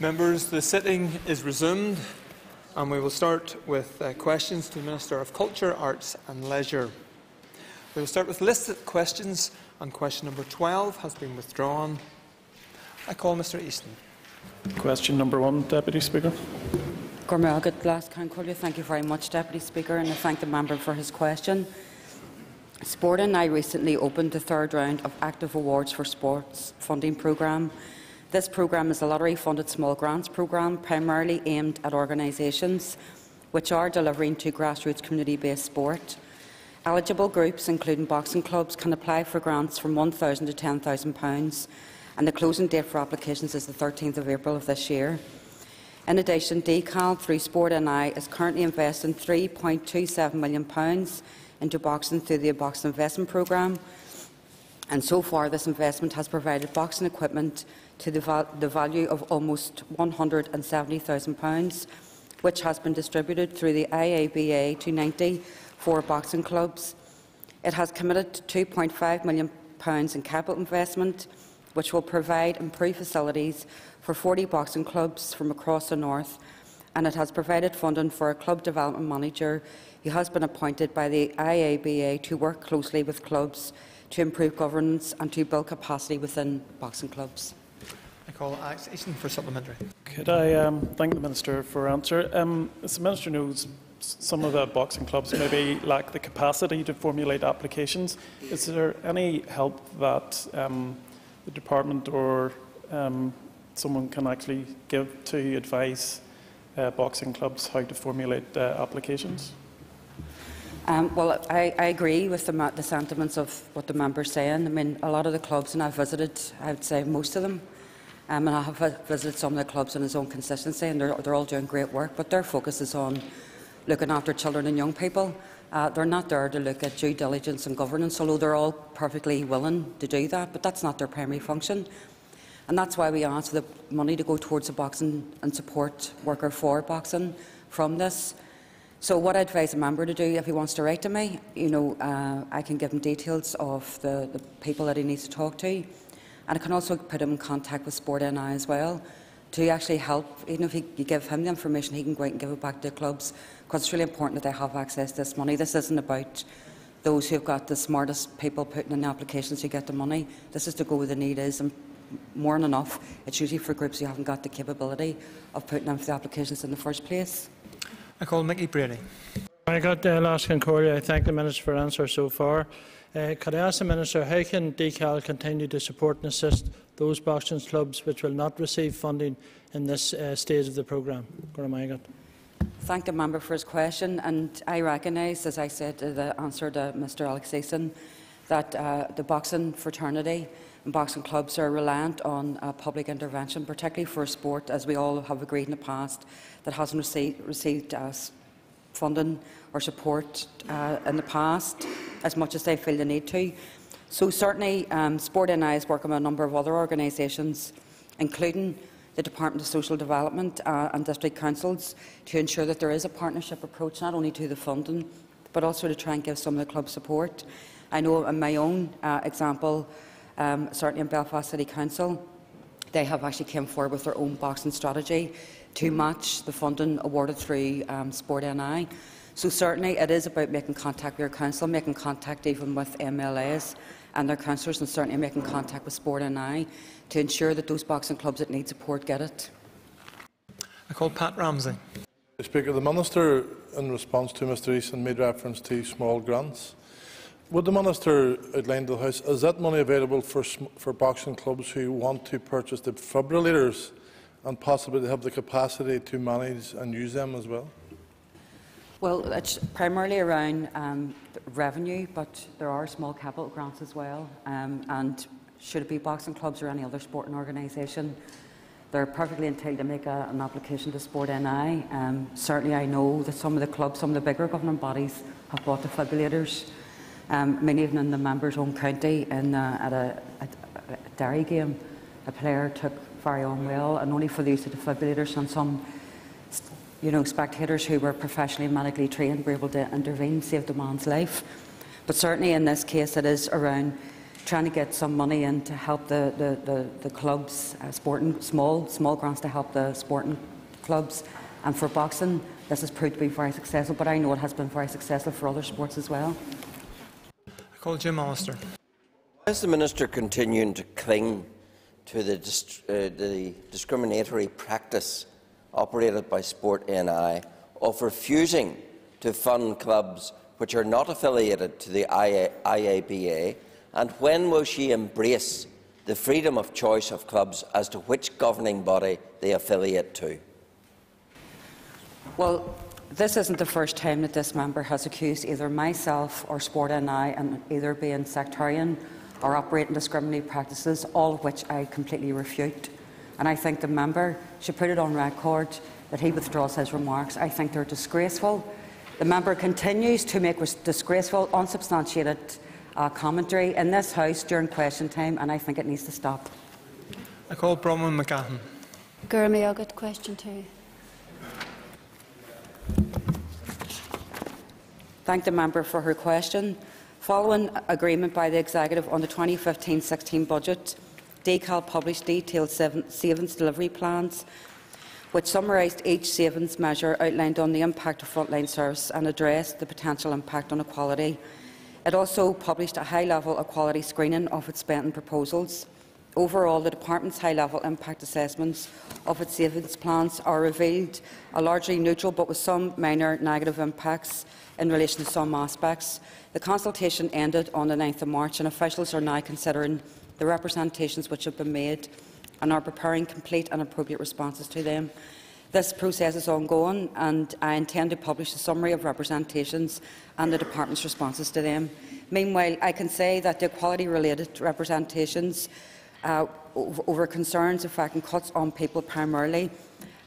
Members, the sitting is resumed and we will start with uh, questions to the Minister of Culture, Arts and Leisure. We will start with listed questions and question number 12 has been withdrawn. I call Mr Easton. Question number one, Deputy Speaker. Thank you very much, Deputy Speaker, and I thank the member for his question. Sport NI recently opened the third round of Active Awards for Sports funding programme. This programme is a lottery-funded small grants programme primarily aimed at organisations which are delivering to grassroots community-based sport. Eligible groups, including boxing clubs, can apply for grants from £1,000 to £10,000 and the closing date for applications is the 13th of April of this year. In addition, DCAL, through Sport NI, is currently investing £3.27 million into boxing through the Boxing Investment Programme. And so far, this investment has provided boxing equipment to the, val the value of almost £170,000, which has been distributed through the IABA 290 for boxing clubs. It has committed to £2.5 million in capital investment, which will provide improved facilities for 40 boxing clubs from across the north, and it has provided funding for a club development manager who has been appointed by the IABA to work closely with clubs to improve governance and to build capacity within boxing clubs. I call Alex Easton for supplementary. Could I um, thank the Minister for answer? Um, as the Minister knows, some of the boxing clubs maybe lack the capacity to formulate applications. Is there any help that um, the Department or um, someone can actually give to advise uh, boxing clubs how to formulate uh, applications? Um, well, I, I, agree with the, the, sentiments of what the member's saying. I mean, a lot of the clubs, and I've visited, I would say most of them, um, and I have visited some of the clubs in his own constituency, and they're, they're all doing great work, but their focus is on looking after children and young people. Uh, they're not there to look at due diligence and governance, although they're all perfectly willing to do that, but that's not their primary function. And that's why we asked for the money to go towards the boxing and support worker for boxing from this. So what I advise a member to do, if he wants to write to me, you know, uh, I can give him details of the, the, people that he needs to talk to. And I can also put him in contact with Sport NI as well to actually help, even if he, you give him the information, he can go out and give it back to the clubs, because it's really important that they have access to this money. This isn't about those who've got the smartest people putting in the applications to get the money. This is to go where the need is, and more than enough, it's usually for groups who haven't got the capability of putting in for the applications in the first place. I call Mickey Brady. I got uh, last Concordia. I thank the Minister for answer so far. Uh, could I ask the Minister how can DCAL continue to support and assist those boxing clubs which will not receive funding in this uh, stage of the programme? Thank the member for his question, and I recognise, as I said in the answer to Mr Alex Easton, that uh, the boxing fraternity and boxing clubs are reliant on uh, public intervention, particularly for a sport, as we all have agreed in the past, that hasn't received uh, funding or support uh, in the past as much as they feel they need to. So certainly, um, Sport NI is working with a number of other organisations, including the Department of Social Development uh, and district councils, to ensure that there is a partnership approach not only to the funding, but also to try and give some of the clubs support. I know in my own uh, example, um, certainly in Belfast City Council, they have actually come forward with their own boxing strategy to match the funding awarded through um, Sport NI. So certainly it is about making contact with your council, making contact even with MLAs and their councillors, and certainly making contact with Sport NI to ensure that those boxing clubs that need support get it. I call Pat Ramsey. Speaker, the Minister, in response to Mr Easton, made reference to small grants. Would the Minister outline to the House, is that money available for, for boxing clubs who want to purchase defibrillators and possibly have the capacity to manage and use them as well? Well, it's primarily around um, revenue, but there are small capital grants as well. Um, and should it be boxing clubs or any other sporting organisation, they're perfectly entitled to make a, an application to Sport NI. Um, certainly, I know that some of the clubs, some of the bigger governing bodies, have bought defibrillators. Um, many of them in the member's own county, in, uh, at a, a, a Derry game, a player took very unwell, and only for the use of defibrillators and some you know, spectators who were professionally and medically trained were able to intervene, save the man's life. But certainly in this case, it is around trying to get some money in to help the, the, the, the clubs, uh, sporting, small, small grants to help the sporting clubs. And for boxing, this has proved to be very successful, but I know it has been very successful for other sports as well. I call Jim Allister. Is the Minister continuing to cling to the, dis uh, the discriminatory practice operated by Sport NI of refusing to fund clubs which are not affiliated to the IA IABA? And when will she embrace the freedom of choice of clubs as to which governing body they affiliate to? Well, this isn't the first time that this member has accused either myself or Sport NI and either being sectarian or operating discriminatory practices, all of which I completely refute. And I think the member should put it on record that he withdraws his remarks. I think they're disgraceful. The member continues to make disgraceful, unsubstantiated uh, commentary in this House during question time, and I think it needs to stop. I call Bronwyn McGahan. Gurmi Agat, question two. Thank the member for her question. Following agreement by the Executive on the 2015-16 budget, DCAL published detailed savings delivery plans which summarised each savings measure outlined on the impact of frontline service and addressed the potential impact on equality. It also published a high-level equality screening of its spending proposals. Overall, the Department's high-level impact assessments of its savings plans are revealed are largely neutral but with some minor negative impacts in relation to some aspects. The consultation ended on the 9th of March and officials are now considering the representations which have been made and are preparing complete and appropriate responses to them. This process is ongoing and I intend to publish a summary of representations and the Department's responses to them. Meanwhile, I can say that the equality-related representations uh, over concerns affecting cuts on people primarily,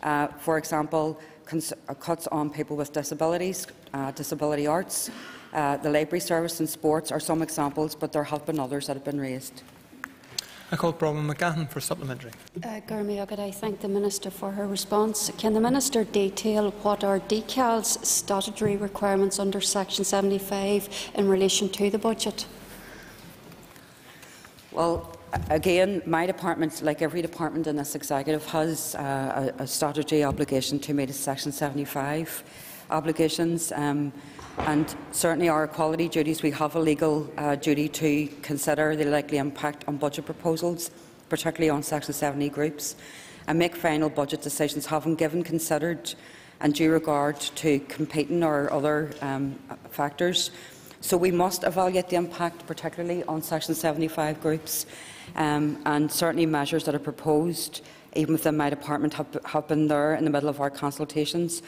uh, for example, uh, cuts on people with disabilities, uh, disability arts, uh, the library service and sports are some examples, but there have been others that have been raised. I call Bronwyn McGahan for supplementary. Uh, Gurmi I thank the Minister for her response. Can the Minister detail what are DCAL's statutory requirements under Section 75 in relation to the budget? Well, again, my department, like every department in this executive, has uh, a, a statutory obligation to meet Section 75 obligations. Um, and certainly our equality duties, we have a legal uh, duty to consider the likely impact on budget proposals, particularly on Section 70 groups, and make final budget decisions having given considered and due regard to competing or other um, factors. So we must evaluate the impact, particularly on Section 75 groups, um, and certainly measures that are proposed, even within my department, have, have been there in the middle of our consultations.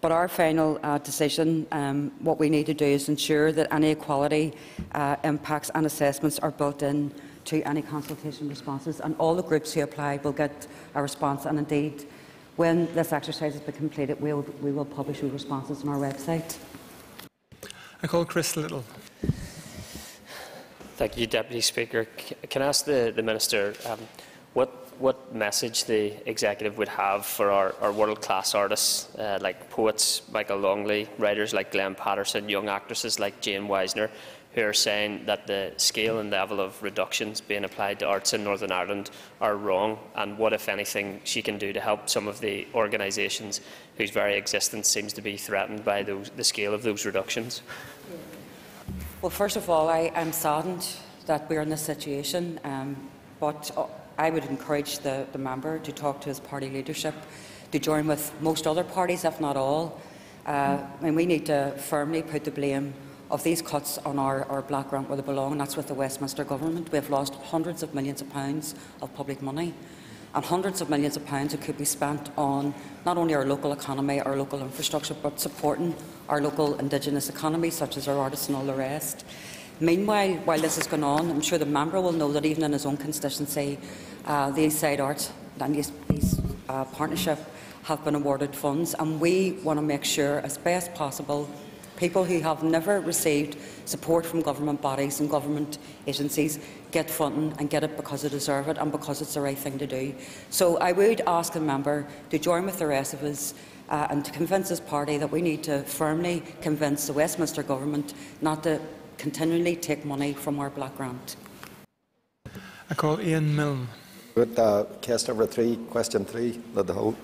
But our final uh, decision, um, what we need to do is ensure that any equality uh, impacts and assessments are built in to any consultation responses, and all the groups who apply will get a response. And indeed, when this exercise has been completed, we'll, we will publish the responses on our website. I call Chris Lyttle. Thank you, Deputy Speaker. Can I ask the, the Minister um, what what message the executive would have for our, our world-class artists uh, like poets Michael Longley, writers like Glenn Patterson, young actresses like Jayne Wisener, who are saying that the scale and level of reductions being applied to arts in Northern Ireland are wrong, and what, if anything, she can do to help some of the organisations whose very existence seems to be threatened by those, the scale of those reductions? Well, first of all, I am saddened that we're in this situation, um, but uh, I would encourage the, the member to talk to his party leadership, to join with most other parties, if not all. Uh, and we need to firmly put the blame of these cuts on our, our block grant where they belong, and that's with the Westminster Government. We have lost hundreds of millions of pounds of public money, and hundreds of millions of pounds that could be spent on not only our local economy, our local infrastructure, but supporting our local indigenous economy, such as our artists and all the rest. Meanwhile, while this is going on, I'm sure the member will know that even in his own constituency, uh, the Eastside Arts and East, East uh, Partnership have been awarded funds, and we want to make sure, as best possible, people who have never received support from government bodies and government agencies get funding and get it because they deserve it and because it's the right thing to do. So I would ask the member to join with the rest of us uh, and to convince his party that we need to firmly convince the Westminster Government not to continually take money from our Block Grant. I call Ian Milne. Good. Uh, cast number three, question three, Lord Holt.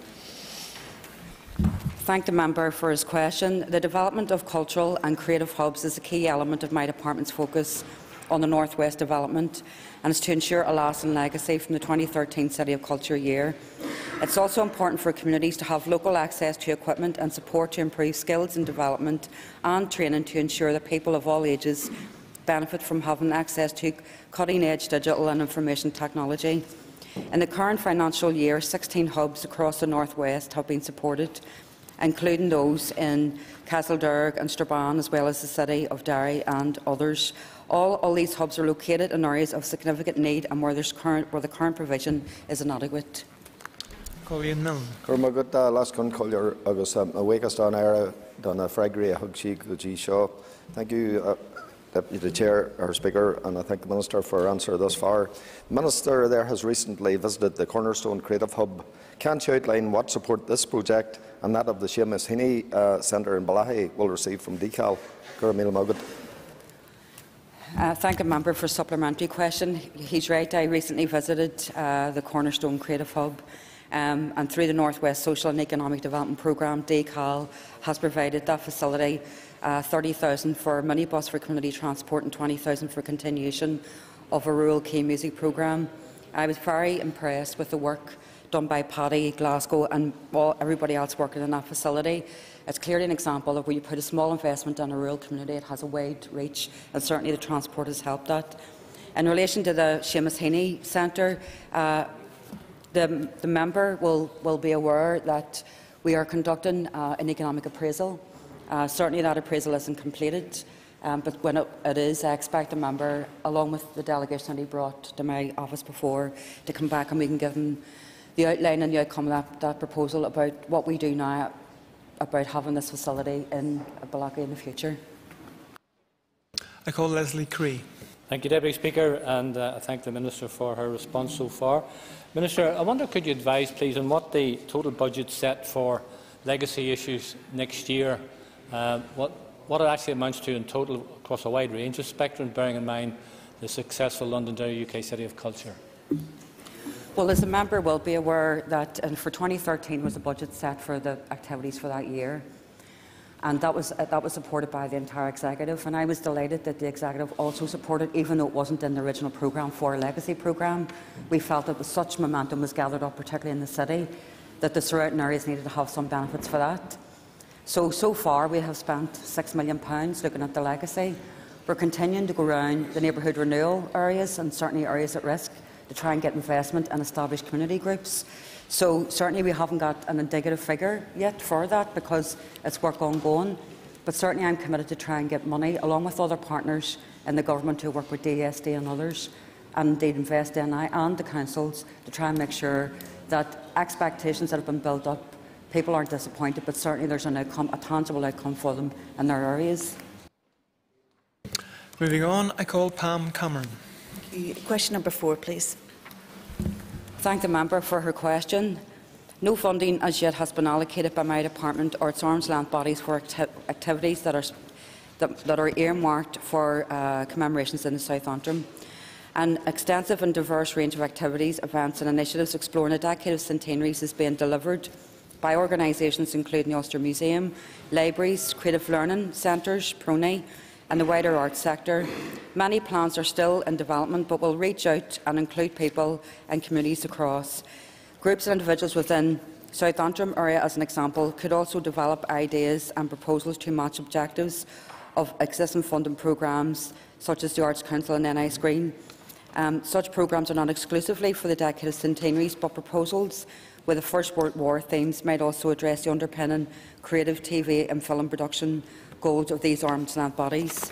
Thank the member for his question. The development of cultural and creative hubs is a key element of my department's focus on the North West development and is to ensure a lasting legacy from the 2013 City of Culture year. It's also important for communities to have local access to equipment and support to improve skills and development and training to ensure that people of all ages benefit from having access to cutting-edge digital and information technology. In the current financial year, 16 hubs across the North West have been supported including those in Castlederg and Strabane, as well as the city of Derry and others. All, all these hubs are located in areas of significant need and where, current, where the current provision is inadequate. Colleen Milne. Cormagut las con collier agus um, awakas don era don a fragri a hug the G Shaw. Thank you, uh, Deputy Chair or Speaker, and I thank the Minister for her answer thus far. The Minister there has recently visited the Cornerstone Creative Hub. Can she outline what support this project and that of the Seamus Heaney uh, Centre in Bellaghy will receive from DCAL? Gurmil Mogut. Uh, thank the member for supplementary question. He's right. I recently visited uh, the Cornerstone Creative Hub, um, and through the North West Social and Economic Development Programme, DCAL has provided that facility uh, 30,000 for minibus for community transport and 20,000 for continuation of a rural key music programme. I was very impressed with the work done by Paddy, Glasgow and all, everybody else working in that facility. It's clearly an example of where you put a small investment in a rural community, it has a wide reach and certainly the transport has helped that. In relation to the Seamus Heaney Centre, uh, the, the, member will, will be aware that we are conducting uh, an economic appraisal uh, certainly that appraisal isn't completed, um, but when it, it is, I expect the member, along with the delegation that he brought to my office before, to come back and we can give him the outline and the outcome of that, that proposal about what we do now about having this facility in Bellaghy in the future. I call Leslie Cree. Thank you, Deputy Speaker, and uh, I thank the Minister for her response so far. Minister, I wonder could you advise, please, on what the total budget set for legacy issues next year uh, what, what it actually amounts to in total across a wide range of spectrum, bearing in mind the successful Londonderry UK City of Culture. Well, as a member will be aware that uh, for 2013 was a budget set for the activities for that year. And that was, that was supported by the entire executive. And I was delighted that the executive also supported, even though it wasn't in the original programme for a legacy programme. We felt that such momentum was gathered up, particularly in the city, that the surrounding areas needed to have some benefits for that. So, so far we have spent £6 million looking at the legacy. We're continuing to go around the neighbourhood renewal areas and certainly areas at risk to try and get investment and establish community groups. So certainly we haven't got an indicative figure yet for that because it's work ongoing. But certainly I'm committed to try and get money along with other partners in the government who work with DSD and others and indeed Invest NI and the councils to try and make sure that expectations that have been built up people aren't disappointed, but certainly there's an outcome, a tangible outcome for them in their areas. Moving on, I call Pam Cameron. Question number four, please. Thank the member for her question. No funding as yet has been allocated by my department or its arm's length bodies for acti activities that are, that, that are earmarked for uh, commemorations in the South Antrim. An extensive and diverse range of activities, events and initiatives exploring a decade of centenaries is being delivered by organisations including the Ulster Museum, libraries, creative learning centres, PRONI and the wider arts sector. Many plans are still in development but will reach out and include people and communities across. Groups and individuals within South Antrim area, as an example, could also develop ideas and proposals to match objectives of existing funding programmes such as the Arts Council and NI Screen. Um, such programmes are not exclusively for the decade of centenaries, but proposals with the First World War themes might also address the underpinning creative TV and film production goals of these arm's length bodies.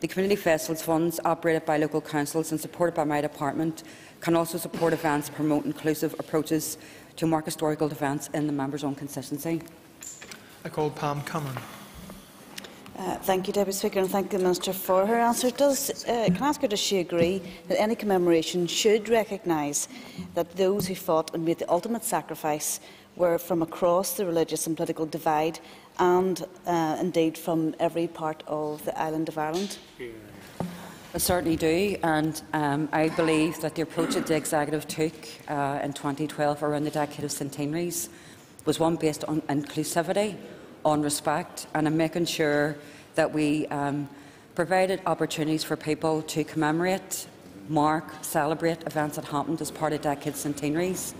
The Community Festivals Funds, operated by local councils and supported by my department, can also support events promote inclusive approaches to mark historical events in the member's own constituency. I call Pam Cameron. Uh, thank you, Deputy Speaker, and thank the Minister for her answer. Does, uh, can I ask her, does she agree that any commemoration should recognise that those who fought and made the ultimate sacrifice were from across the religious and political divide and uh, indeed from every part of the island of Ireland? I certainly do, and um, I believe that the approach that the Executive took uh, in 2012 around the decade of centenaries was one based on inclusivity, on respect, and on making sure that we um, provided opportunities for people to commemorate, mark, celebrate events that happened as part of decade of centenaries.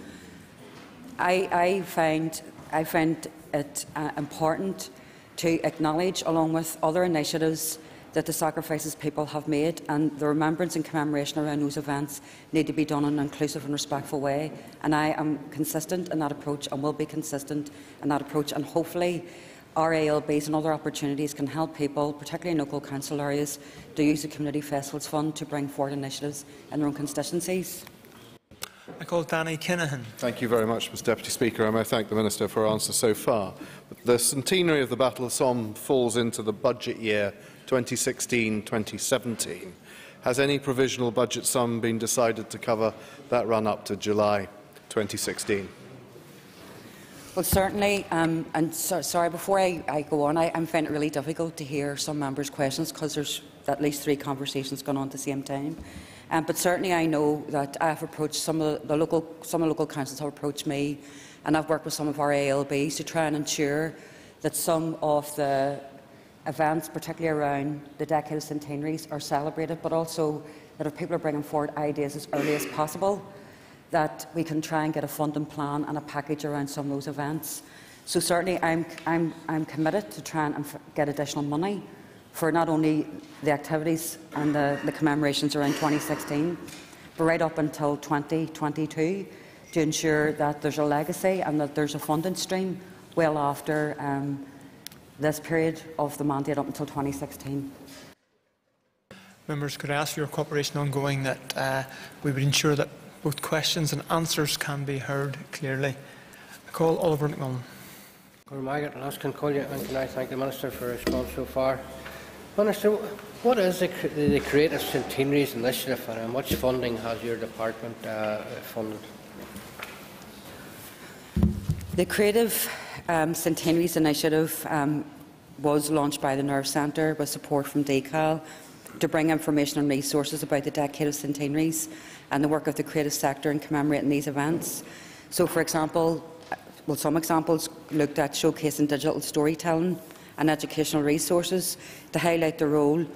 I, I, find, I find it uh, important to acknowledge, along with other initiatives, that the sacrifices people have made and the remembrance and commemoration around those events need to be done in an inclusive and respectful way. And I am consistent in that approach and will be consistent in that approach. And hopefully, our ALBs and other opportunities can help people, particularly in local council areas, to use the Community Festivals Fund to bring forward initiatives in their own constituencies. I call Danny Kinahan. Thank you very much, Mr Deputy Speaker. I may thank the Minister for her answer so far. The centenary of the Battle of Somme falls into the budget year 2016-2017. Has any provisional budget sum been decided to cover that run up to July 2016? Well, certainly, um, and so, sorry, before I, I go on, I, I find it really difficult to hear some members' questions because there's at least three conversations going on at the same time. Um, but certainly I know that I have approached some of the local, some of the local councils have approached me and I've worked with some of our ALBs to try and ensure that some of the events, particularly around the decade of centenaries, are celebrated, but also that if people are bringing forward ideas as early as possible, that we can try and get a funding plan and a package around some of those events. So certainly I'm, I'm, I'm committed to try and get additional money for not only the activities and the, the commemorations around 2016, but right up until 2022 to ensure that there's a legacy and that there's a funding stream well after um, this period of the mandate up until 2016. Members, could I ask for your cooperation ongoing that uh, we would ensure that both questions and answers can be heard clearly? I call Oliver McMullen. Margaret Laskin Collier, and can I thank the Minister for his response so far. Minister, what is the, the Creative Centenaries Initiative and how much funding has your department uh, funded? The Creative um, Centenaries Initiative um, was launched by the Nerve Centre with support from DCAL to bring information and resources about the decade of centenaries and the work of the creative sector in commemorating these events. So, for example, well, some examples looked at showcasing digital storytelling and educational resources to highlight the role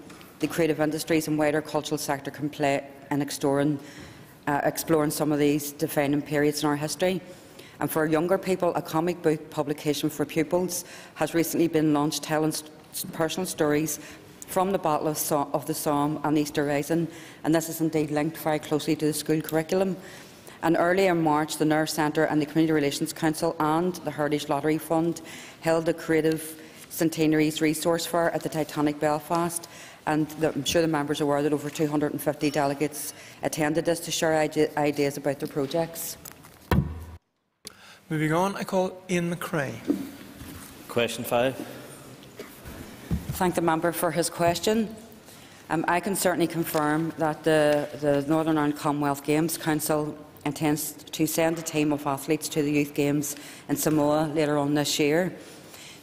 the creative industries and wider cultural sector can play in exploring, uh, exploring some of these defining periods in our history. And for younger people, a comic book publication for pupils has recently been launched telling personal stories from the Battle of, so of the Somme and Easter Rising, and this is indeed linked very closely to the school curriculum. And early in March, the Nerve Centre and the Community Relations Council and the Heritage Lottery Fund held a creative centenaries resource fair at the Titanic Belfast. And the, I'm sure the members are aware that over 250 delegates attended this to share ideas about their projects. Moving on, I call Ian McCrea. Question five. Thank the member for his question. Um, I can certainly confirm that the, the Northern Ireland Commonwealth Games Council intends to send a team of athletes to the Youth Games in Samoa later on this year.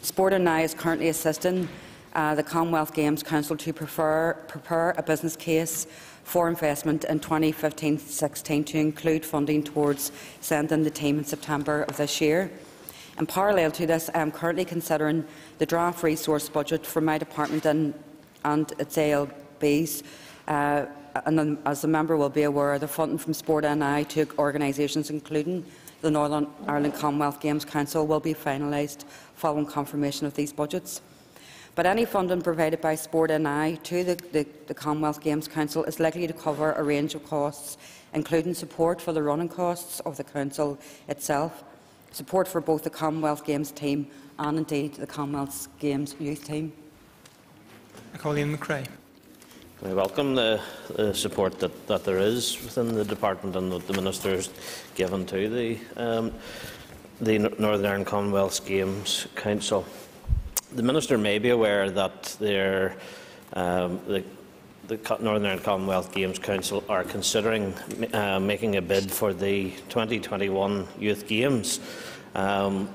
Sport NI is currently assisting uh, the Commonwealth Games Council to prefer, prepare a business case for investment in 2015-16 to include funding towards sending the team in September of this year. In parallel to this, I am currently considering the draft resource budget for my department and, and its ALBs. Uh, and as the member will be aware, the funding from Sport NI to organisations including the Northern Ireland Commonwealth Games Council will be finalised following confirmation of these budgets. But any funding provided by Sport NI to the, the, the, Commonwealth Games Council is likely to cover a range of costs, including support for the running costs of the Council itself, support for both the Commonwealth Games team and indeed the Commonwealth Games youth team. Ian McCrea. I welcome the, the support that, that, there is within the department and that the minister has given to the, um, the Northern Ireland Commonwealth Games Council. The Minister may be aware that um, the, the, Northern Ireland Commonwealth Games Council are considering uh, making a bid for the 2021 Youth Games. Um,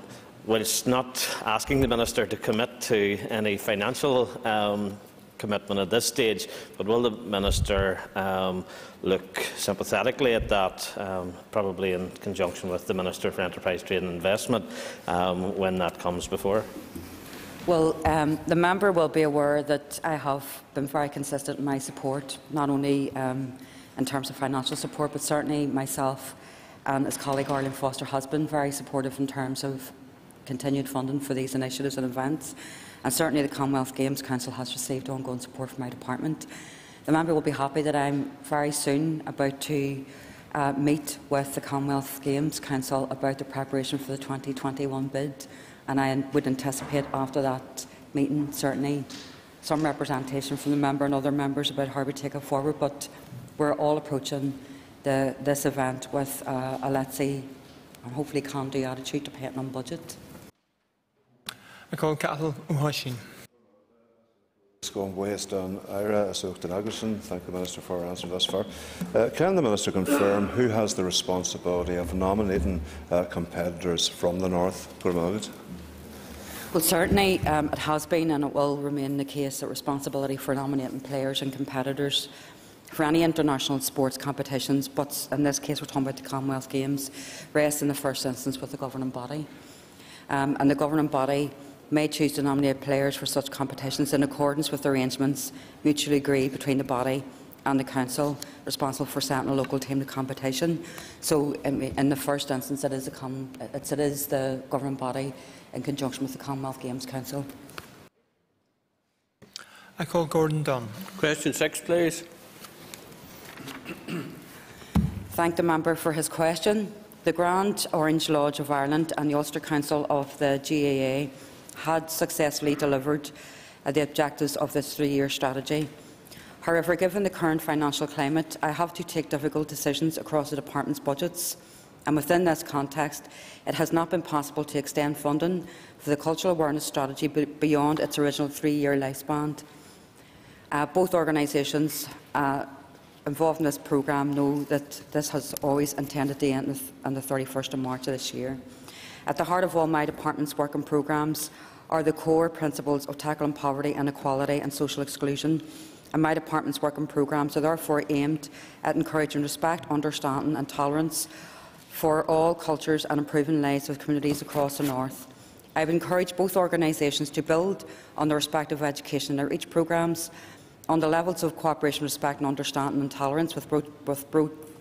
whilst not asking the Minister to commit to any financial um, commitment at this stage, but will the Minister um, look sympathetically at that, um, probably in conjunction with the Minister for Enterprise, Trade and Investment, um, when that comes before? Well, um, the member will be aware that I have been very consistent in my support, not only um, in terms of financial support, but certainly myself and his colleague Arlene Foster has been very supportive in terms of continued funding for these initiatives and events. And certainly the Commonwealth Games Council has received ongoing support from my department. The member will be happy that I'm very soon about to uh, meet with the Commonwealth Games Council about the preparation for the 2021 bid. And I would anticipate after that meeting, certainly, some representation from the member and other members about how we take it forward. But we're all approaching the, this event with uh, a let's see and hopefully can-do attitude depending on budget. I call Cathal Ó hOisín. Going west on Ira Asoktan Agerson. Thank the Minister for her answer thus far. Uh, can the Minister confirm who has the responsibility of nominating uh, competitors from the North? Well, certainly um, it has been and it will remain the case that responsibility for nominating players and competitors for any international sports competitions, but in this case we're talking about the Commonwealth Games, rests in the first instance with the governing body. Um, and the governing body may choose to nominate players for such competitions in accordance with arrangements mutually agreed between the body and the council responsible for setting a local team to competition. So, um, in the first instance, it is, it is the governing body in conjunction with the Commonwealth Games Council. I call Gordon Dunne. Question six, please. Thank the member for his question. The Grand Orange Lodge of Ireland and the Ulster Council of the GAA had successfully delivered uh, the objectives of this three-year strategy. However, given the current financial climate, I have to take difficult decisions across the department's budgets. And within this context, it has not been possible to extend funding for the cultural awareness strategy beyond its original three-year lifespan. Uh, both organisations uh, involved in this programme know that this has always intended to end on the 31st of March of this year. At the heart of all my department's work and programmes are the core principles of tackling poverty, inequality and social exclusion. And my department's work and programmes are therefore aimed at encouraging respect, understanding and tolerance for all cultures and improving lives of communities across the North. I have encouraged both organisations to build on the respective education and their each programmes on the levels of cooperation, respect and understanding and tolerance with, with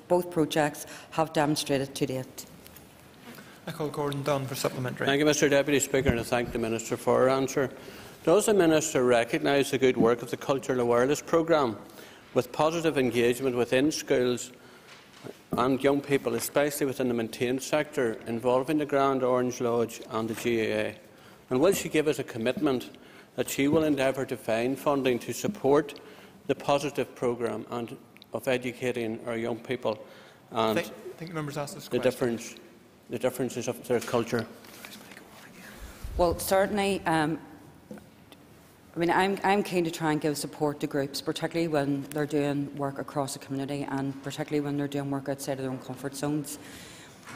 both projects have demonstrated to date. I call Gordon Dunne for supplementary. Thank you, Mr Deputy Speaker, and I thank the Minister for her answer. Does the Minister recognise the good work of the Cultural Awareness Programme with positive engagement within schools and young people, especially within the maintained sector, involving the Grand Orange Lodge and the GAA? And will she give us a commitment that she will endeavour to find funding to support the positive programme and of educating our young people and I think, I think members asked this the difference the differences of their culture? Well, certainly, um, I mean, I'm, I'm keen to try and give support to groups, particularly when they're doing work across the community and particularly when they're doing work outside of their own comfort zones.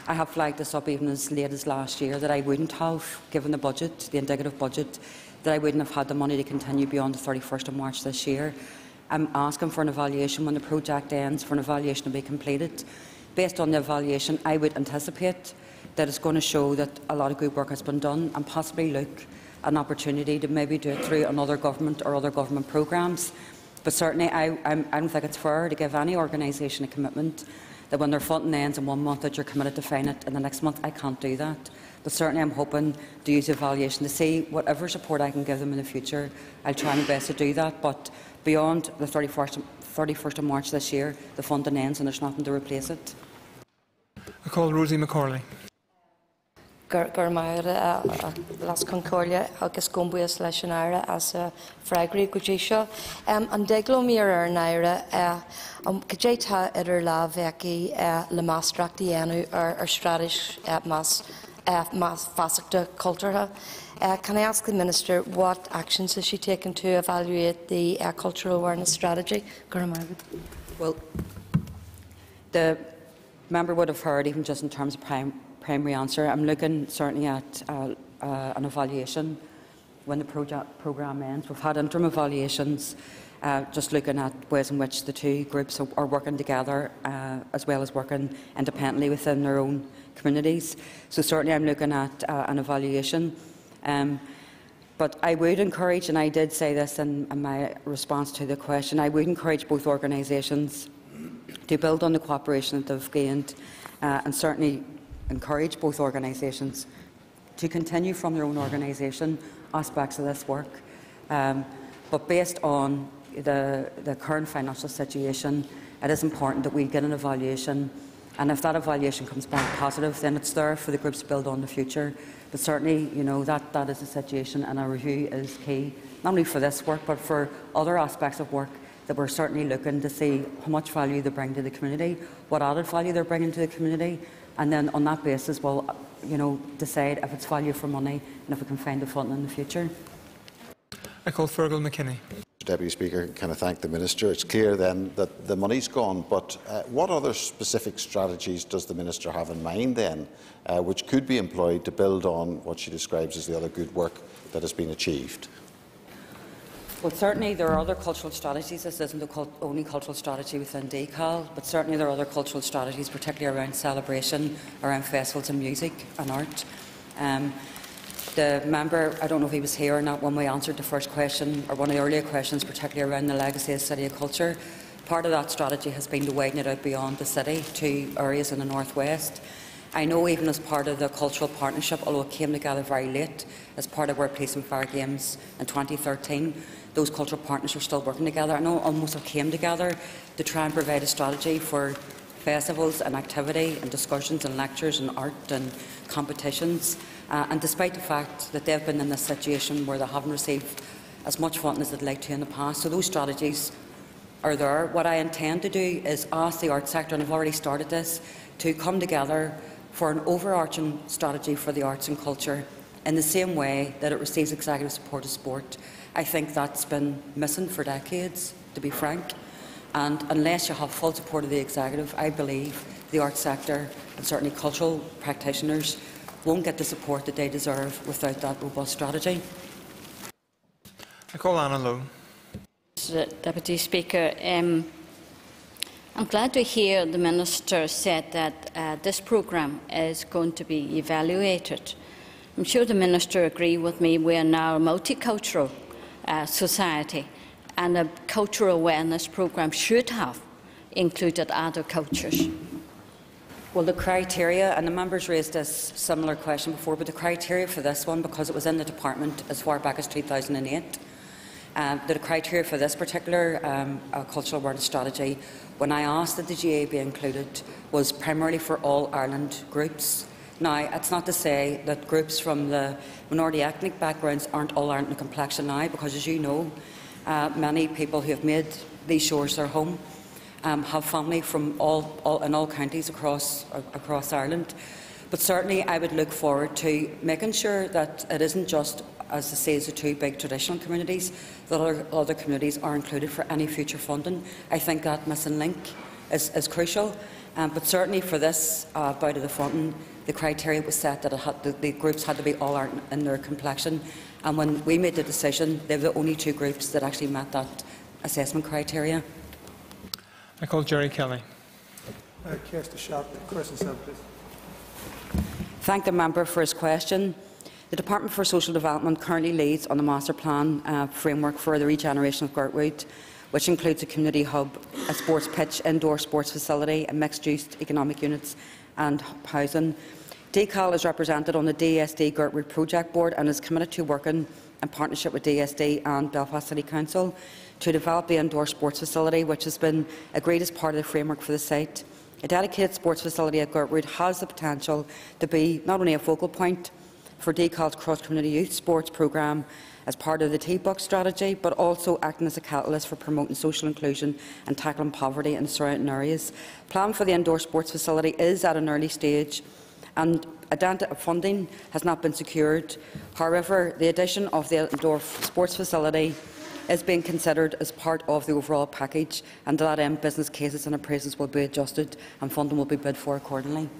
I have flagged this up even as late as last year that I wouldn't have, given the budget, the indicative budget, that I wouldn't have had the money to continue beyond the 31st of March this year. I'm asking for an evaluation when the project ends, for an evaluation to be completed. Based on the evaluation, I would anticipate that is going to show that a lot of good work has been done and possibly look an opportunity to maybe do it through another government or other government programmes. But certainly, I, I do not think it's fair to give any organisation a commitment that when their funding ends in one month that you're committed to find it in the next month. I can't do that. But certainly I'm hoping to use evaluation to see whatever support I can give them in the future. I'll try my best to do that. But beyond the 31st, 31st of March this year, the funding ends and there's nothing to replace it. I call Rosie McCorley. Gur mar uh, uh, las concólia agus gombuas leis an aire as a freigraí go dtí seo. An delóíar ar naire go détá idir lá bheici le mástraachtaí enú ar ar stradis uh, más fasachta cultúrtha. Uh, can I ask the Minister what actions has she taken to evaluate the uh, cultural awareness strategy? Well, the member would have heard, even just in terms of prime primary answer. I'm looking certainly at uh, uh, an evaluation when the programme ends. We've had interim evaluations uh, just looking at ways in which the two groups are, are working together uh, as well as working independently within their own communities. So certainly I'm looking at uh, an evaluation. Um, but I would encourage, and I did say this in, in my response to the question, I would encourage both organisations to build on the cooperation that they've gained uh, and certainly encourage both organisations to continue from their own organisation aspects of this work. Um, but based on the, the current financial situation, it is important that we get an evaluation. And if that evaluation comes back positive, then it's there for the groups to build on the future. But certainly, you know, that, that is the situation, and a review is key, not only for this work, but for other aspects of work that we're certainly looking to see how much value they bring to the community, what added value they're bringing to the community, and then on that basis, we'll, you know, decide if it's value for money and if we can find the funding in the future. I call Fearghal McKinney. Deputy Speaker, can I thank the Minister? It's clear then that the money's gone, but uh, what other specific strategies does the Minister have in mind then, uh, which could be employed to build on what she describes as the other good work that has been achieved? Well, certainly there are other cultural strategies. This isn't the only cultural strategy within DCAL, but certainly there are other cultural strategies, particularly around celebration, around festivals and music and art. Um, the member, I don't know if he was here or not when we answered the first question, or one of the earlier questions, particularly around the legacy of City of Culture. Part of that strategy has been to widen it out beyond the city to areas in the northwest. I know even as part of the cultural partnership, although it came together very late, as part of our Police and Fire Games in 2013, those cultural partners are still working together. I know almost have came together to try and provide a strategy for festivals and activity and discussions and lectures and art and competitions. Uh, and despite the fact that they've been in this situation where they haven't received as much funding as they'd like to in the past, so those strategies are there. What I intend to do is ask the arts sector, and I've already started this, to come together for an overarching strategy for the arts and culture in the same way that it receives executive support of sport. I think that's been missing for decades, to be frank. And unless you have full support of the executive, I believe the arts sector and certainly cultural practitioners won't get the support that they deserve without that robust strategy. I call Anna Lo. Deputy Speaker, um, I'm glad to hear the Minister said that uh, this programme is going to be evaluated. I'm sure the Minister agrees with me we are now a multicultural uh, society and a cultural awareness programme should have included other cultures. Well, the criteria, and the members raised a similar question before, but the criteria for this one, because it was in the department as far back as 2008, um, the criteria for this particular um, uh, cultural awareness strategy, when I asked that the GA be included, was primarily for all Ireland groups. Now, it's not to say that groups from the minority ethnic backgrounds aren't all Ireland complexion now, because as you know, uh, many people who have made these shores their home um, have family from all, all, in all counties across, uh, across Ireland. But certainly I would look forward to making sure that it isn't just, as I say, the two big traditional communities, that other, other communities are included for any future funding. I think that missing link is, is crucial. Um, but certainly for this uh, bout of the funding, the criteria was set that had, the, the, groups had to be all in their complexion. And when we made the decision, they were the only two groups that actually met that assessment criteria. I call Gerry Kelly. Uh, Kirsty Sharp, question please. Thank the member for his question. The Department for Social Development currently leads on the master plan uh, framework for the regeneration of Girdwood, which includes a community hub, a sports pitch, indoor sports facility, and mixed-use economic units and housing. DCAL is represented on the DSD Girdwood Project Board and is committed to working in partnership with DSD and Belfast City Council to develop the indoor sports facility, which has been agreed as part of the framework for the site. A dedicated sports facility at Girdwood has the potential to be not only a focal point for DCAL's cross-community youth sports programme as part of the T:BUC strategy, but also acting as a catalyst for promoting social inclusion and tackling poverty in surrounding areas. Plan for the indoor sports facility is at an early stage and a date of funding has not been secured. However, the addition of the indoor sports facility is being considered as part of the overall package, and to that end, business cases and appraisals will be adjusted and funding will be bid for accordingly.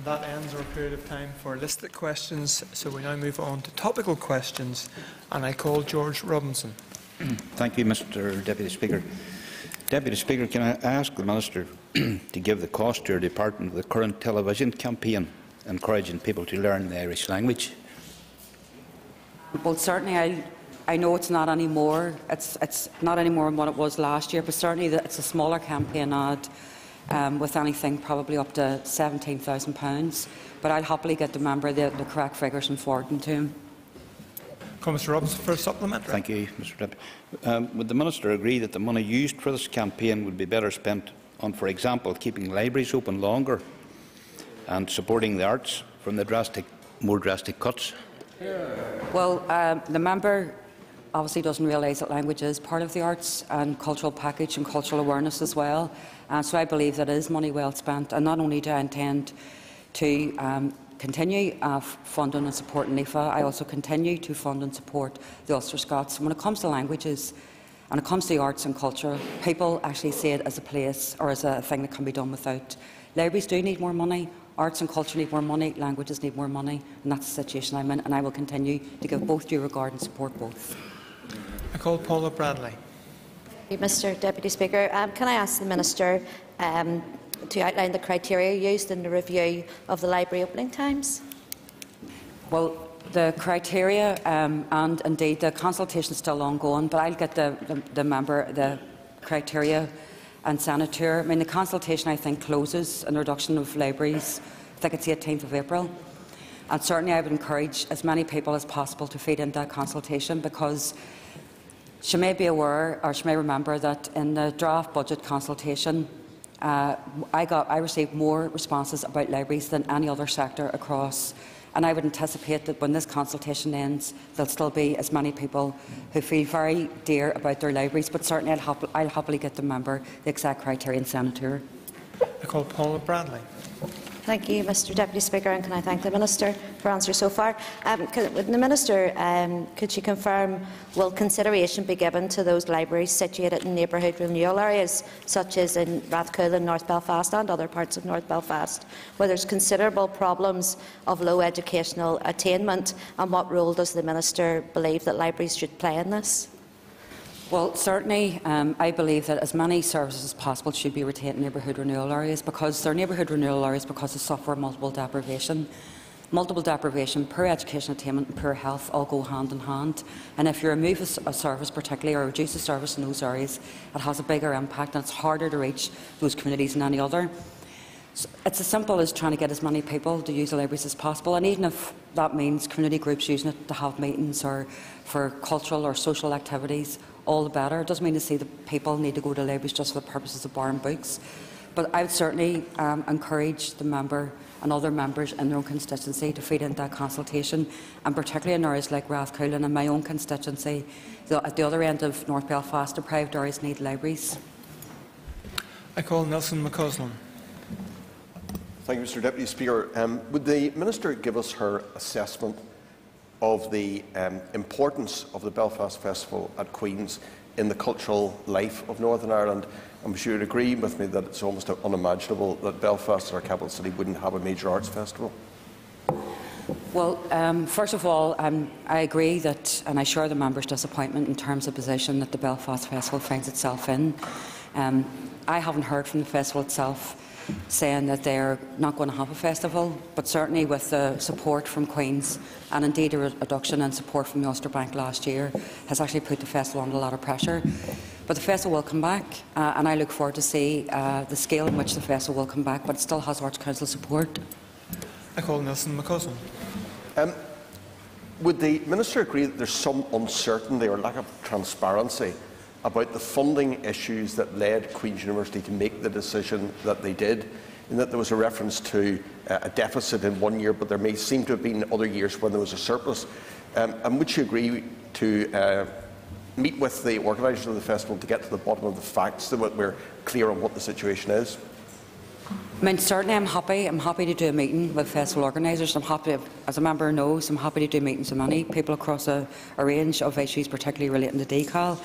And that ends our period of time for listed questions. So we now move on to topical questions. And I call George Robinson. Thank you, Mr Deputy Speaker. Deputy Speaker, can I ask the Minister to give the cost to your department of the current television campaign encouraging people to learn the Irish language? Well, certainly I, I know it's not anymore. It's, it's not any more than what it was last year, but certainly the, it's a smaller campaign ad um, with anything probably up to £17,000. But I'll happily get the member the, the correct figures and forward them to him. Commissioner Mr Robinson for a supplementary. Thank you, Mr Deputy. Um, would the Minister agree that the money used for this campaign would be better spent on, for example, keeping libraries open longer and supporting the arts from the drastic, more drastic cuts? Well, um, the member obviously doesn't realise that language is part of the arts and cultural package and cultural awareness as well. And so I believe that is money well spent. And not only do I intend to um, continue uh, funding and supporting NIFA, I also continue to fund and support the Ulster Scots. And when it comes to languages, and it comes to the arts and culture, people actually see it as a place or as a thing that can be done without. Libraries do need more money, arts and culture need more money, languages need more money, and that's the situation I'm in, and I will continue to give both due regard and support both. I call Paula Bradley. Mr Deputy Speaker, um, can I ask the Minister um, to outline the criteria used in the review of the library opening times? Well, the criteria um, and indeed the consultation is still ongoing, but I'll get the, the, the member the criteria and senator. I mean, the consultation I think closes on the reduction of libraries. I think it's the 18th of April. And certainly I would encourage as many people as possible to feed into that consultation because she may be aware or she may remember that in the draft budget consultation uh, I, got, I received more responses about libraries than any other sector across and I would anticipate that when this consultation ends, there'll still be as many people who feel very dear about their libraries, but certainly I'll, hap I'll happily get the member the exact criteria and senator. I call Paula Bradley. Thank you, Mr Deputy Speaker, and can I thank the Minister for answer so far. Um, the Minister, um, could she confirm, will consideration be given to those libraries situated in neighbourhood renewal areas, such as in Rathcoole North Belfast and other parts of North Belfast, where there's considerable problems of low educational attainment, and what role does the Minister believe that libraries should play in this? Well, certainly, um, I believe that as many services as possible should be retained in neighbourhood renewal areas because they're neighbourhood renewal areas because they suffer multiple deprivation. Multiple deprivation, poor education attainment and poor health all go hand in hand. And if you remove a, service particularly or reduce a service in those areas, it has a bigger impact and it's harder to reach those communities than any other. So it's as simple as trying to get as many people to use the libraries as possible, and even if that means community groups using it to have meetings or for cultural or social activities, all the better. It doesn't mean to say that people need to go to libraries just for the purposes of borrowing books. But I would certainly um, encourage the member and other members in their own constituency to feed into that consultation, and particularly in areas like Rathcoole and in my own constituency, the, at the other end of North Belfast, deprived areas need libraries. I call Nelson McCausland. Thank you, Mr Deputy Speaker. Um, would the Minister give us her assessment of the um, importance of the Belfast Festival at Queen's in the cultural life of Northern Ireland. I'm sure you'd agree with me that it's almost unimaginable that Belfast, our capital city, wouldn't have a major arts festival. Well, um, first of all, um, I agree that, and I share the member's disappointment in terms of position that the Belfast Festival finds itself in. Um, I haven't heard from the festival itself saying that they're not going to have a festival, but certainly with the support from Queen's and indeed a reduction in support from the Ulster Bank last year has actually put the festival under a lot of pressure. But the festival will come back, uh, and I look forward to see uh, the scale in which the festival will come back, but it still has Arts Council support. I call Nelson McCausland. Um, would the Minister agree that there's some uncertainty or lack of transparency about the funding issues that led Queen's University to make the decision that they did, in that there was a reference to uh, a deficit in one year, but there may seem to have been other years when there was a surplus. Um, and would you agree to uh, meet with the organisers of the festival to get to the bottom of the facts so that we're clear on what the situation is? I mean, certainly I'm happy. I'm happy to do a meeting with festival organisers. I'm happy, as a member knows, I'm happy to do meetings with many people across a, a range of issues, particularly relating to DCAL.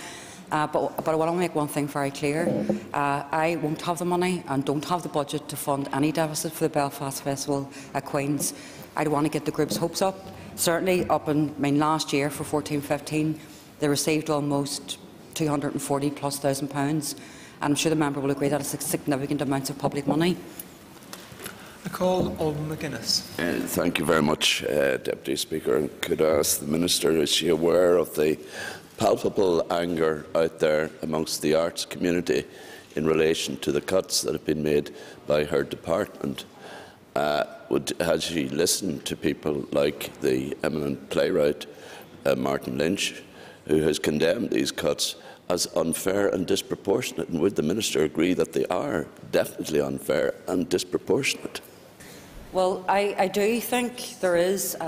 Uh, but, but I want to make one thing very clear. Uh, I won't have the money and don't have the budget to fund any deficit for the Belfast Festival at Queen's. I don't want to get the group's hopes up. Certainly, up in I mean, last year for 14-15, they received almost 240 plus thousand pounds, and I'm sure the member will agree that it's a significant amounts of public money. I call Alban Maginness. Uh, thank you very much, uh, Deputy Speaker. Could I ask the Minister, is she aware of the palpable anger out there amongst the arts community in relation to the cuts that have been made by her department? Uh, would, has she listened to people like the eminent playwright uh, Martin Lynch, who has condemned these cuts as unfair and disproportionate? And would the Minister agree that they are definitely unfair and disproportionate? Well, I, I do think there is a,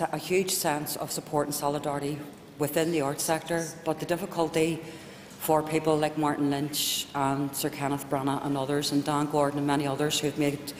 a, a huge sense of support and solidarity within the arts sector, but the difficulty for people like Martin Lynch and Sir Kenneth Branagh and others, and Dan Gordon and many others who have made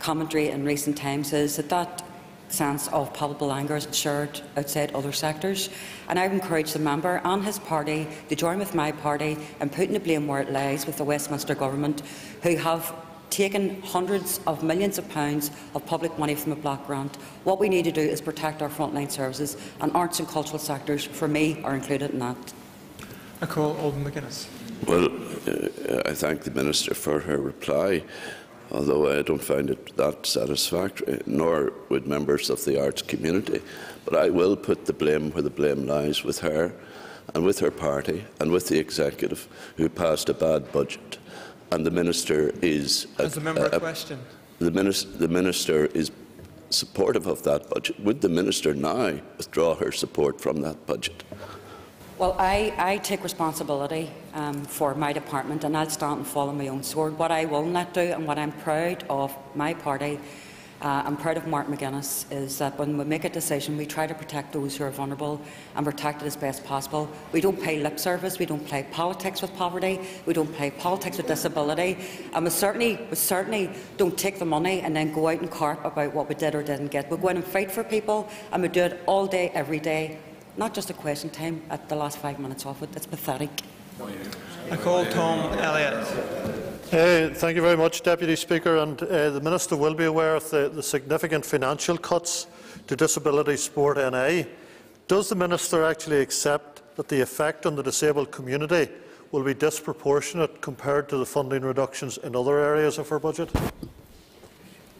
commentary in recent times, is that that sense of palpable anger is shared outside other sectors. And I encourage the member and his party to join with my party in putting the blame where it lies with the Westminster Government, who have taken hundreds of millions of pounds of public money from a block grant. What we need to do is protect our frontline services, and arts and cultural sectors, for me, are included in that. I call Alban Maginness. Well, uh, I thank the Minister for her reply, although I don't find it that satisfactory, nor would members of the arts community. But I will put the blame where the blame lies with her and with her party and with the executive who passed a bad budget and the minister is. As a member a, a question. The minister, the minister is supportive of that budget. Would the minister now withdraw her support from that budget? Well, I, I take responsibility um, for my department and I'll stand and fall on my own sword. What I will not do and what I'm proud of my party uh, I'm proud of Mark McGuinness is that when we make a decision, we try to protect those who are vulnerable and protect it as best possible. We don't play lip service, we don't play politics with poverty, we don't play politics with disability, and we certainly, we certainly don't take the money and then go out and carp about what we did or didn't get. We go in and fight for people, and we do it all day, every day, not just a question time at the last five minutes of it. It's pathetic. I call Tom Elliott. Uh, thank you very much, Deputy Speaker. And uh, the Minister will be aware of the, the, significant financial cuts to Disability Sport NI. Does the Minister actually accept that the effect on the disabled community will be disproportionate compared to the funding reductions in other areas of her budget?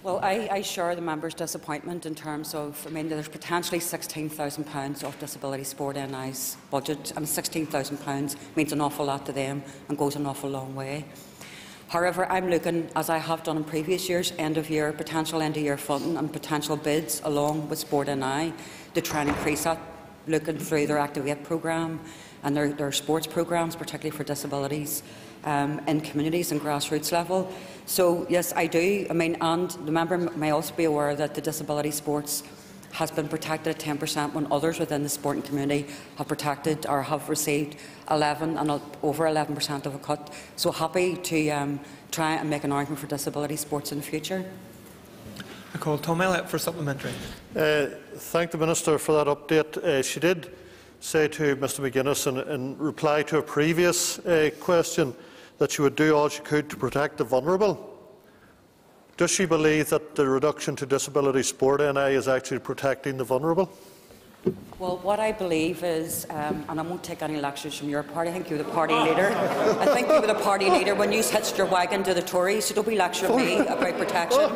Well, I, I, share the member's disappointment in terms of, I mean, there's potentially £16,000 of Disability Sport NI's budget, and £16,000 means an awful lot to them and goes an awful long way. However, I'm looking, as I have done in previous years, end of year, potential end of year funding and potential bids along with Sport NI to try and increase that, looking through their Activate programme and their, their sports programmes, particularly for disabilities um, in communities and grassroots level. So, yes, I do. I mean, and the member may also be aware that the disability sports has been protected at 10% when others within the sporting community have protected or have received 11 and over 11% of a cut. So happy to um, try and make an argument for disability sports in the future. I call Tom Elliott for supplementary. Uh, thank the Minister for that update. Uh, she did say to Mr Maginness in, in reply to a previous uh, question that she would do all she could to protect the vulnerable. Does she believe that the reduction to disability sport NI is actually protecting the vulnerable? Well, what I believe is, um, and I won't take any lectures from your party, I think you're the party leader. I think you were the party leader when you hitched your wagon to the Tories, so don't be lecturing me about protection.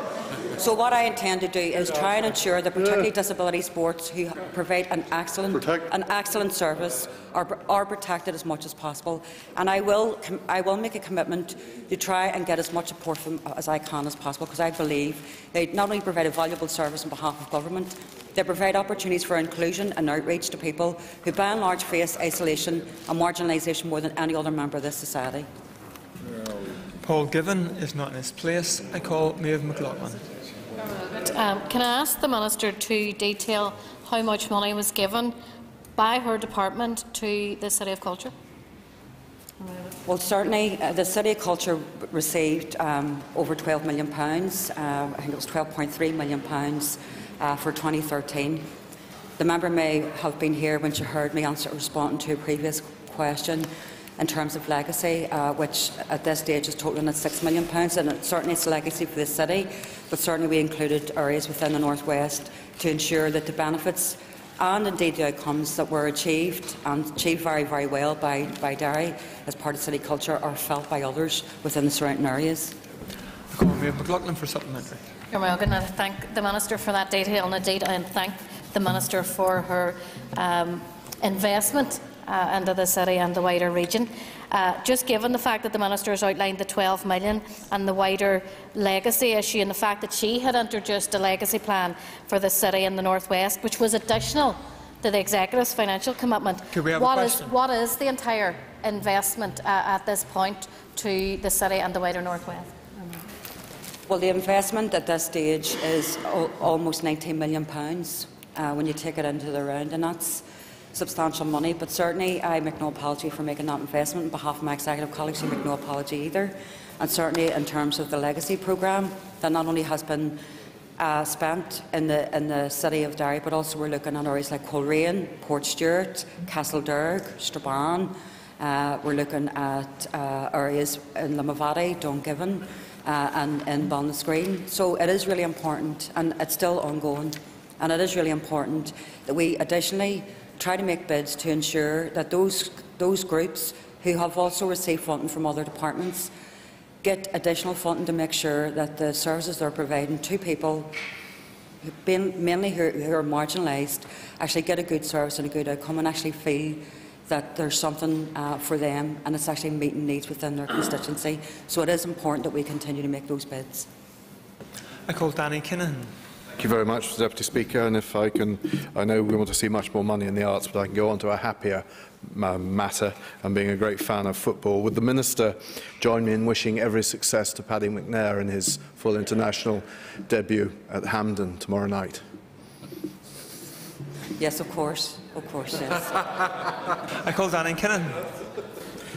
So what I intend to do is try and ensure that particularly disability sports who provide an excellent, an excellent service are, are protected as much as possible. And I will, I will make a commitment to try and get as much support from, as I can as possible because I believe they not only provide a valuable service on behalf of government, they provide opportunities for inclusion and outreach to people who by and large face isolation and marginalisation more than any other member of this society. Paul Givan is not in his place. I call Maeve McLaughlin. Um, can I ask the Minister to detail how much money was given by her department to the City of Culture? Well, certainly uh, the City of Culture received um, over £12 million. Uh, I think it was £12.3 million uh, for 2013. The member may have been here when she heard me answer responding to a previous question. in terms of legacy, uh, which at this stage is totaling at £6 million, and it, certainly it's a legacy for the city, but certainly we included areas within the North West to ensure that the benefits and indeed the outcomes that were achieved and achieved very, very well by, by Derry as part of city culture are felt by others within the surrounding areas. McLaughlin for supplementary. You're welcome. I thank the Minister for that detail and indeed and thank the Minister for her um, investment uh, into the city and the wider region. Uh, just given the fact that the Minister has outlined the 12 million and the wider legacy issue and the fact that she had introduced a legacy plan for the city in the North West, which was additional to the Executive's financial commitment, what is, what is the entire investment uh, at this point to the city and the wider North West? Well, the investment at this stage is almost £19 million uh, when you take it into the round, and that's substantial money. But certainly, I make no apology for making that investment. On behalf of my executive colleagues, I make no apology either. And certainly, in terms of the legacy programme, that not only has been uh, spent in the, in the city of Derry, but also we're looking at areas like Coleraine, Portstewart, Castlederg, Strabane. Uh, we're looking at uh, areas in Limavady, Dungiven, uh, and in Ballinascreen. So it is really important, and it's still ongoing. And it is really important that we additionally try to make bids to ensure that those, those groups who have also received funding from other departments get additional funding to make sure that the services they're providing to people, mainly who, are marginalised, actually get a good service and a good outcome and actually feel that there's something uh, for them and it's actually meeting needs within their constituency. So it is important that we continue to make those bids. I call Danny Kinnan. Thank you very much, Deputy Speaker. And if I can, I know we want to see much more money in the arts, but I can go on to a happier matter and being a great fan of football. Would the Minister join me in wishing every success to Paddy McNair in his full international debut at Hampden tomorrow night? Yes, of course. Of course, yes. I call Danny Kinahan.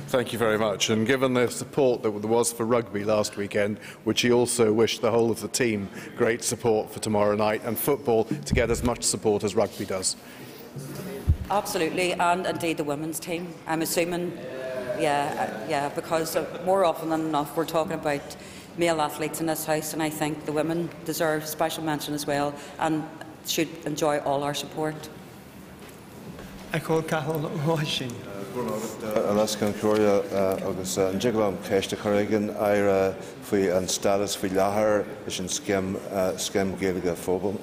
Thank you very much. And given the support that there was for rugby last weekend, would she also wish the whole of the team great support for tomorrow night and football to get as much support as rugby does? Absolutely, and indeed the women's team. I'm assuming, yeah, yeah, because more often than enough we're talking about male athletes in this house, and I think the women deserve special mention as well and should enjoy all our support. I call Cathal Ó hOisín. Anas gan cuairle agus an jiglam ceiste choigen ar faoi an status faoi lethir is an scim scim géige fóbal.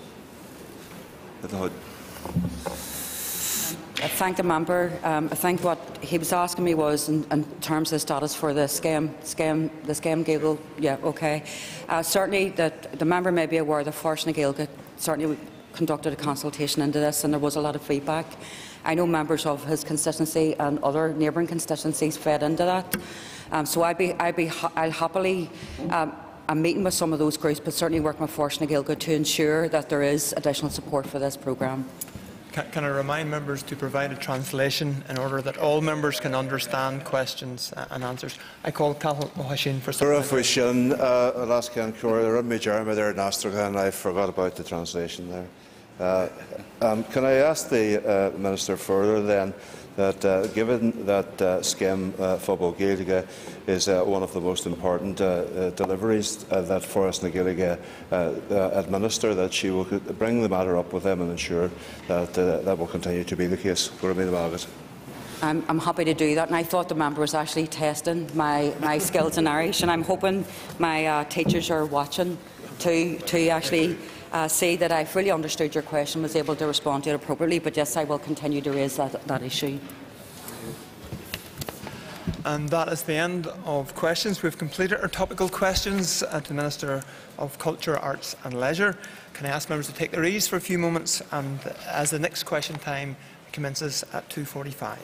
I thank the member. Um, I think what he was asking me was in, in terms of status for the scam, scam, the scam Gable. Yeah, okay. Uh, certainly, that the member may be aware that Foras Gaeilge certainly conducted a consultation into this, and there was a lot of feedback. I know members of his constituency and other neighbouring constituencies fed into that. Um, so I'd be, I'd be, I'll happily. Um, I'm meeting with some of those groups, but certainly working with Foras Gaeilge to ensure that there is additional support for this programme. Can, can, I remind members to provide a translation in order that all members can understand questions and answers? I call Cathal Ó hOisín for some. Uh, I forgot about the translation there. Uh, um, can I ask the uh, Minister further then that uh, given that SCEM uh, Gaeilge is one of the most important deliveries that Foras na Gaeilge administer, that she will bring the matter up with them and ensure that that will continue to be the case. I'm, I'm happy to do that, and I thought the member was actually testing my, my skills in Irish, and I'm hoping my uh, teachers are watching to, to actually uh, say that I fully understood your question, was able to respond to it appropriately, but yes, I will continue to raise that, that issue. And that is the end of questions. We've completed our topical questions to the Minister of Culture, Arts and Leisure. Can I ask members to take their ease for a few moments and as the next question time commences at 2.45.